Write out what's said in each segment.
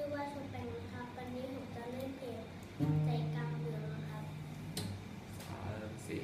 ชื่อว่าชมแปงนะครับ วันนี้ผมจะเล่นเพลงใจกลางเมืองนะครับสามสี่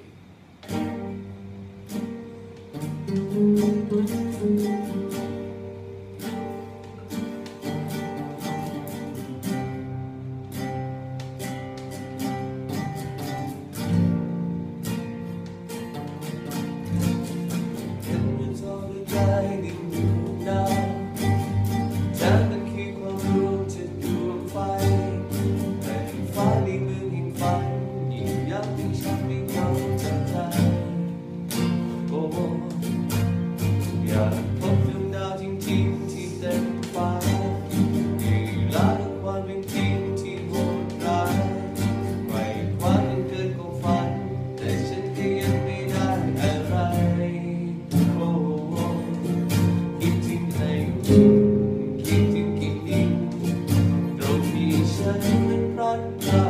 heart.